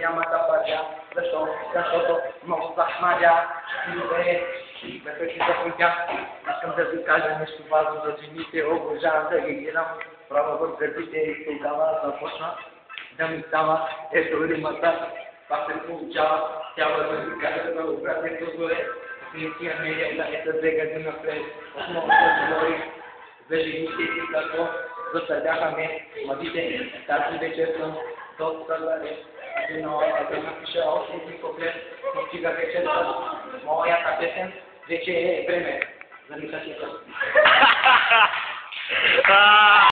няма да пазя, защо? Защото много захмаря и бе, и бе, ще запомня. Искам да ви кажа нещо важно за жените, обожавам да ги гледам право в гърдите и тогава започна да ми става ето римата, пак се получава, трябва да ви кажа да обратне добре. Финция медията е за две години напред, отново се говори за жените и какво засъдяхме младите. Тази вечер съм those colors, you know, the picture of Sufi Couplet, Sufi Collection, Moya Collection, देखिए अप्रैल में ज़मीन का